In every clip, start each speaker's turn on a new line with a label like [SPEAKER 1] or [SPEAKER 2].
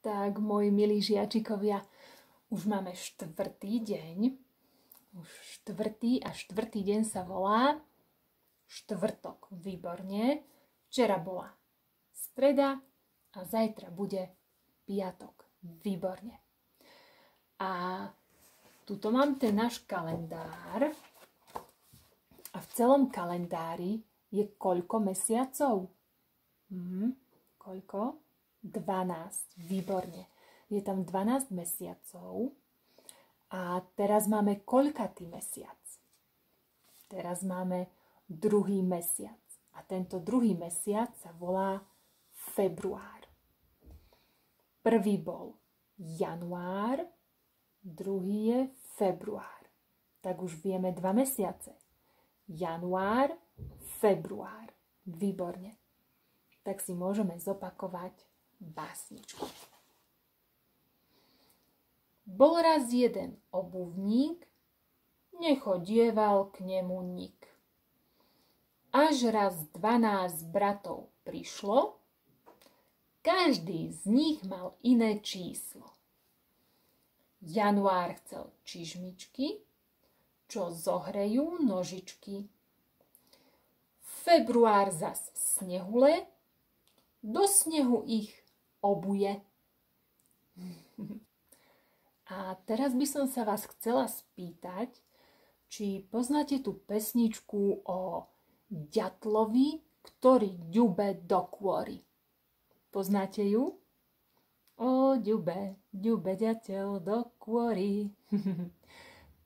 [SPEAKER 1] Tak, moji milí žiačikovia, už máme štvrtý deň. Už štvrtý a štvrtý deň sa volá štvrtok. Výborne. Včera bola streda a zajtra bude piatok. Výborne. A tuto mám ten náš kalendár. A v celom kalendári je koľko mesiacov? Hm, koľko? 12. Výborne. Je tam 12 mesiacov. A teraz máme koľkatý mesiac? Teraz máme druhý mesiac. A tento druhý mesiac sa volá február. Prvý bol január, druhý je február. Tak už vieme dva mesiace. Január, február. Výborne. Tak si môžeme zopakovať básničku. Bol raz jeden obuvník, nechodieval k nemu nik. Až raz dvanásť bratov prišlo, každý z nich mal iné číslo. Január chcel čižmičky, čo zohrejú nožičky. Február zas snehule, do snehu ich obuje. A teraz by som sa vás chcela spýtať, či poznáte tú pesničku o ďatlovi, ktorý ďube do kôry. Poznáte ju? O ďube, ďube ďateľ do kôry.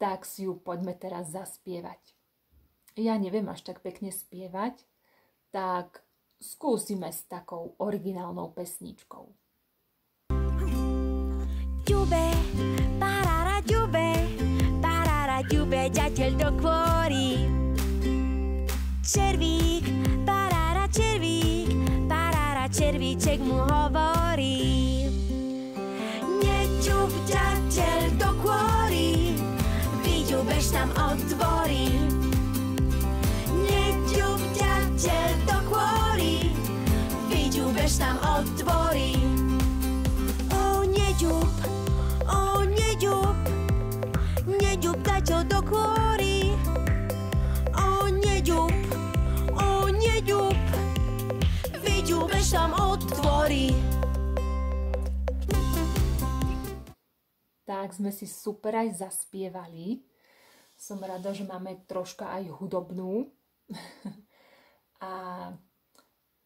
[SPEAKER 1] tak si ju poďme teraz zaspievať. Ja neviem až tak pekne spievať, tak skúsime s takou originálnou pesničkou. Ďube, parara ďube, parara ďube, ďateľ do kvôry. Červík, parara červík, parara červíček mu hovorí. Neťup ďateľ do kvôry, vyďubeš tam od dvory. O, neďub, o, neďub, neďub daťo do kôry. O, neďub, o, neďub, vyďubeš tam od dvory. Tak sme si super aj zaspievali. Som rada, že máme troška aj hudobnú. A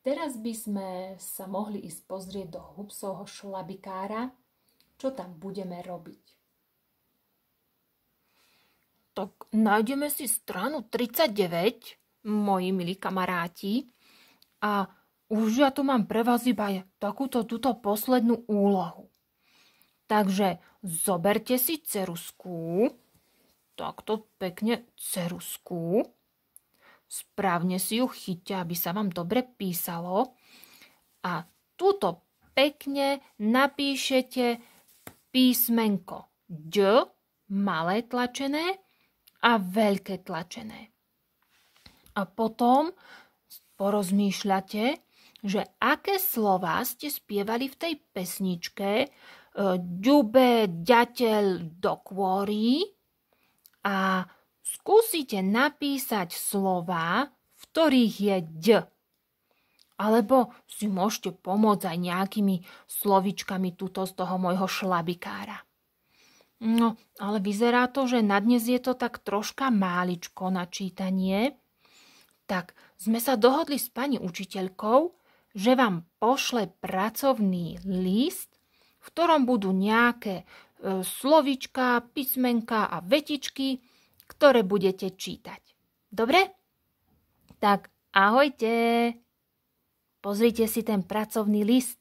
[SPEAKER 1] Teraz by sme sa mohli ísť pozrieť do Hubsovho šlabikára, čo tam budeme robiť. Tak nájdeme si stranu 39, moji milí kamaráti, a už ja tu mám pre vás iba takúto túto poslednú úlohu. Takže zoberte si cerusku, takto pekne cerusku, správne si ju chyťte, aby sa vám dobre písalo. A túto pekne napíšete písmenko D, malé tlačené a veľké tlačené. A potom porozmýšľate, že aké slova ste spievali v tej pesničke e, Ďube, ďateľ do a skúsite napísať slova, v ktorých je d. Alebo si môžete pomôcť aj nejakými slovičkami tuto z toho môjho šlabikára. No, ale vyzerá to, že na dnes je to tak troška máličko na čítanie. Tak sme sa dohodli s pani učiteľkou, že vám pošle pracovný list, v ktorom budú nejaké e, slovička, písmenka a vetičky, ktoré budete čítať. Dobre? Tak ahojte. Pozrite si ten pracovný list.